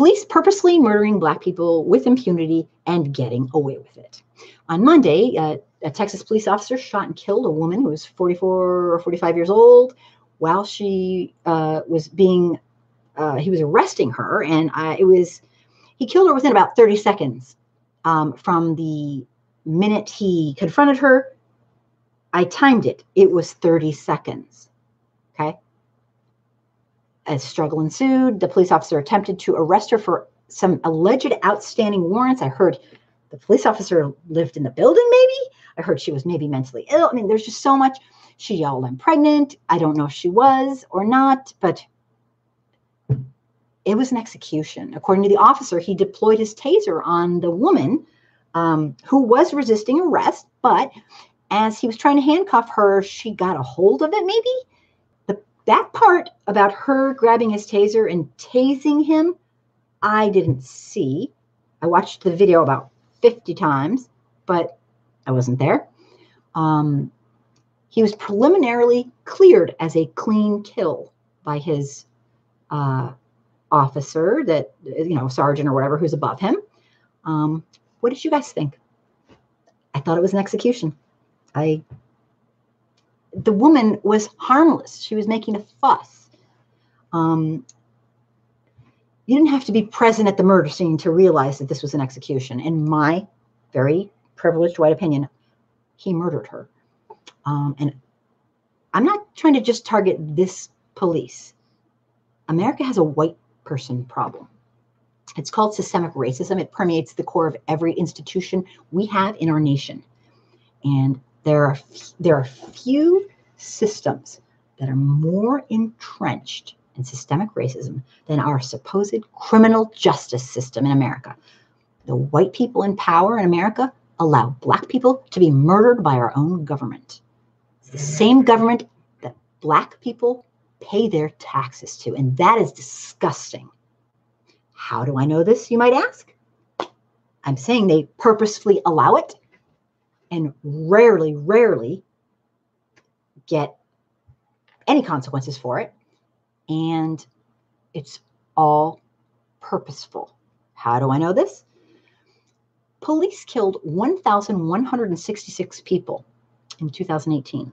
police purposely murdering black people with impunity and getting away with it. On Monday, uh, a Texas police officer shot and killed a woman who was 44 or 45 years old while she uh, was being, uh, he was arresting her. And I, it was, he killed her within about 30 seconds um, from the minute he confronted her. I timed it, it was 30 seconds. Okay. A struggle ensued. The police officer attempted to arrest her for some alleged outstanding warrants. I heard the police officer lived in the building, maybe. I heard she was maybe mentally ill. I mean, there's just so much. She yelled, I'm pregnant. I don't know if she was or not, but it was an execution. According to the officer, he deployed his taser on the woman um, who was resisting arrest, but as he was trying to handcuff her, she got a hold of it, maybe. That part about her grabbing his taser and tasing him, I didn't see. I watched the video about 50 times, but I wasn't there. Um, he was preliminarily cleared as a clean kill by his uh, officer, that you know, sergeant or whatever, who's above him. Um, what did you guys think? I thought it was an execution. I. The woman was harmless. She was making a fuss. Um, you didn't have to be present at the murder scene to realize that this was an execution. In my very privileged white opinion, he murdered her. Um, and I'm not trying to just target this police. America has a white person problem. It's called systemic racism. It permeates the core of every institution we have in our nation. And there are there are few systems that are more entrenched in systemic racism than our supposed criminal justice system in America. The white people in power in America allow black people to be murdered by our own government. It's the same government that black people pay their taxes to, and that is disgusting. How do I know this, you might ask? I'm saying they purposefully allow it and rarely, rarely get any consequences for it. And it's all purposeful. How do I know this? Police killed 1,166 people in 2018.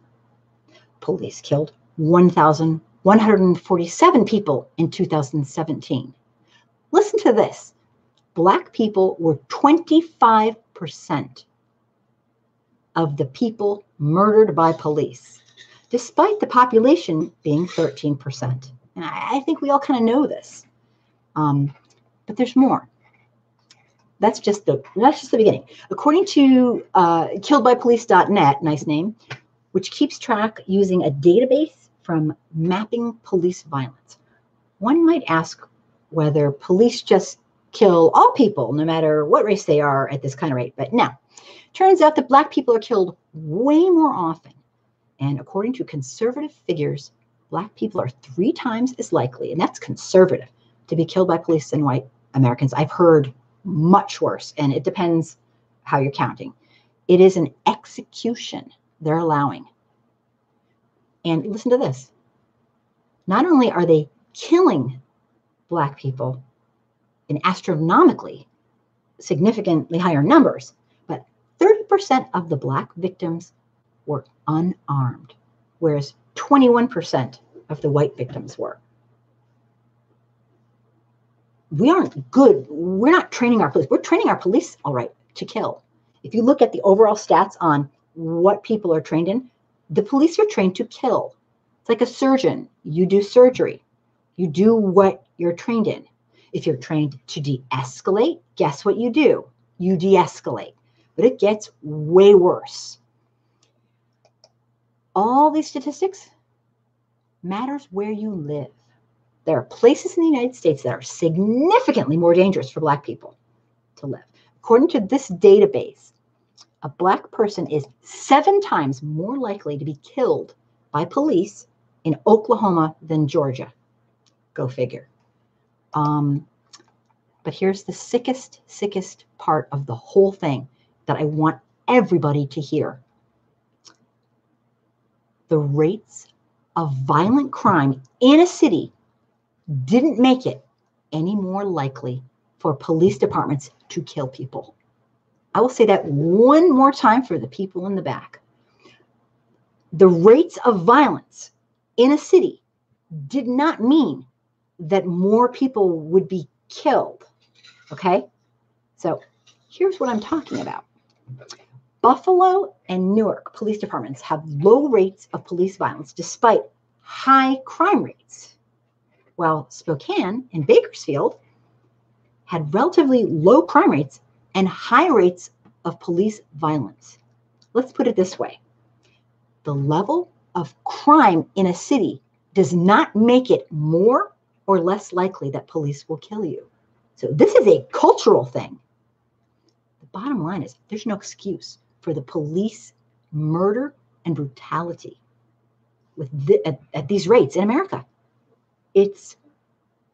Police killed 1,147 people in 2017. Listen to this Black people were 25% of the people murdered by police, despite the population being 13%. And I, think we all kind of know this. Um, but there's more that's just the that's just the beginning. According to uh, killedbypolice.net, nice name, which keeps track using a database from mapping police violence. One might ask whether police just kill all people, no matter what race they are, at this kind of rate. But now, turns out that black people are killed way more often. And according to conservative figures, black people are three times as likely, and that's conservative, to be killed by police than white Americans. I've heard much worse. And it depends how you're counting. It is an execution they're allowing. And listen to this not only are they killing Black people in astronomically significantly higher numbers, 30% of the Black victims were unarmed, whereas 21% of the white victims were we aren't good. We're not training our police. We're training our police, all right, to kill. If you look at the overall stats on what people are trained in, the police are trained to kill. It's like a surgeon. You do surgery, you do what you're trained in. If you're trained to de escalate, guess what you do? You de escalate. But it gets way worse. All these statistics matters where you live. There are places in the United States that are significantly more dangerous for Black people to live. According to this database, a Black person is seven times more likely to be killed by police in Oklahoma than Georgia. Go figure. Um, but here's the sickest, sickest part of the whole thing that I want everybody to hear the rates of violent crime in a city didn't make it any more likely for police departments to kill people. I will say that one more time for the people in the back. The rates of violence in a city did not mean that more people would be killed. Okay? So here's what I'm talking about. Buffalo and Newark police departments have low rates of police violence despite high crime rates. While Spokane and Bakersfield had relatively low crime rates and high rates of police violence. Let's put it this way the level of crime in a city does not make it more or less likely that police will kill you. So, this is a cultural thing. The bottom line is there's no excuse for the police murder and brutality with the, at, at these rates in America. It's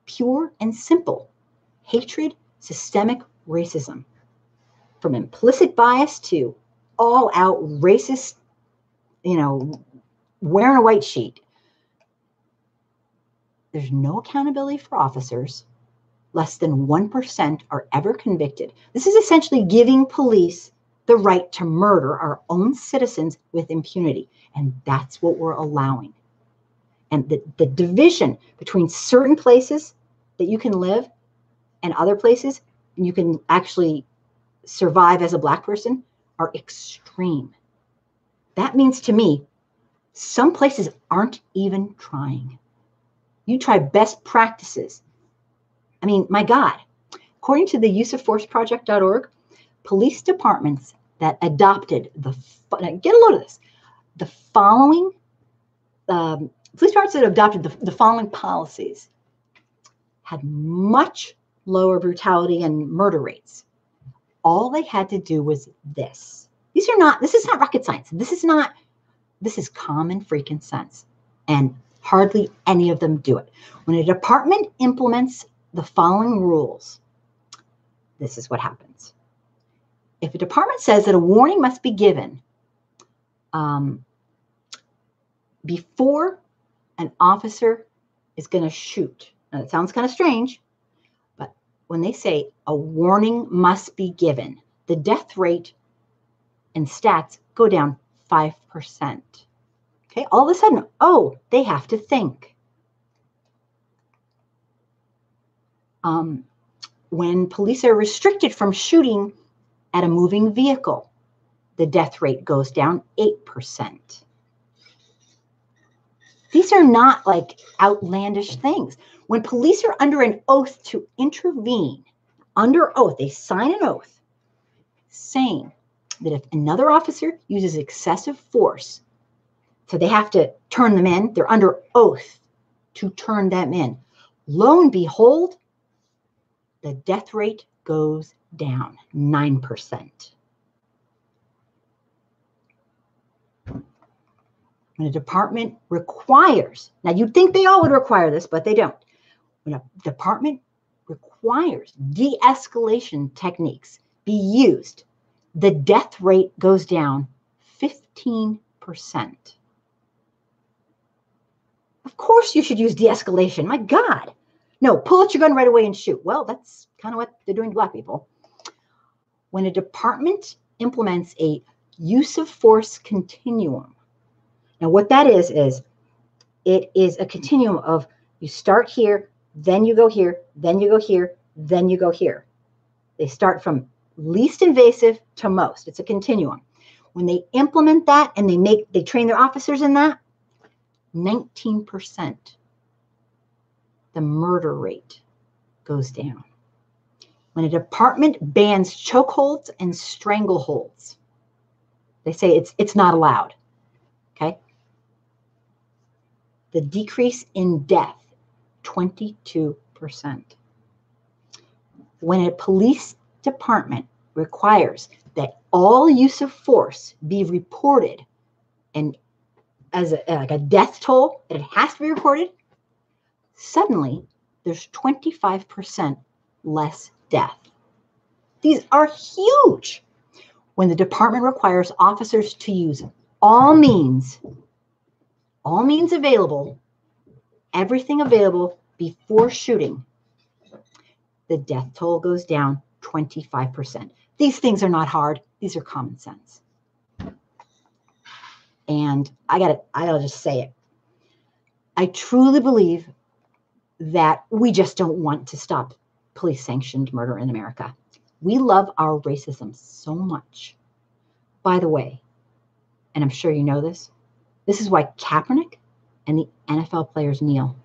pure and simple hatred, systemic racism, from implicit bias to all out racist, you know, wearing a white sheet. There's no accountability for officers. Less than 1% are ever convicted. This is essentially giving police the right to murder our own citizens with impunity. And that's what we're allowing. And the, the division between certain places that you can live and other places you can actually survive as a black person are extreme. That means to me, some places aren't even trying. You try best practices. I mean, my God, according to the useofforceproject.org, police departments that adopted the, get a load of this, the following, um, police departments that adopted the, the following policies had much lower brutality and murder rates. All they had to do was this. These are not, this is not rocket science. This is not, this is common freaking sense. And hardly any of them do it. When a department implements the following rules, this is what happens. If a department says that a warning must be given um, before an officer is going to shoot, now that sounds kind of strange, but when they say a warning must be given, the death rate and stats go down 5%. Okay, all of a sudden, oh, they have to think. Um, when police are restricted from shooting at a moving vehicle, the death rate goes down 8%. These are not like outlandish things. When police are under an oath to intervene, under oath, they sign an oath saying that if another officer uses excessive force, so they have to turn them in, they're under oath to turn them in. Lo and behold, the death rate goes down 9%. When a department requires, now you'd think they all would require this, but they don't when a department requires de escalation techniques be used, the death rate goes down 15%. Of course, you should use de escalation. My God. No, pull out your gun right away and shoot. Well, that's kind of what they're doing to Black people. When a department implements a use of force continuum, now what that is, is it is a continuum of you start here, then you go here, then you go here, then you go here. They start from least invasive to most. It's a continuum. When they implement that and they make they train their officers in that, 19% the murder rate goes down. When a department bans chokeholds and strangleholds, they say it's it's not allowed. Okay? The decrease in death 22%. When a police department requires that all use of force be reported and as a, like a death toll it has to be reported, suddenly there's 25% less death. These are huge. When the department requires officers to use all means, all means available everything available before shooting, the death toll goes down 25%. These things are not hard, these are common sense. And I got to I got to just say it. I truly believe that we just don't want to stop police sanctioned murder in America. We love our racism so much. By the way, and I'm sure you know this, this is why Kaepernick and the NFL players kneel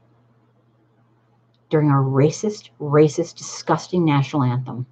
during our racist, racist, disgusting national anthem.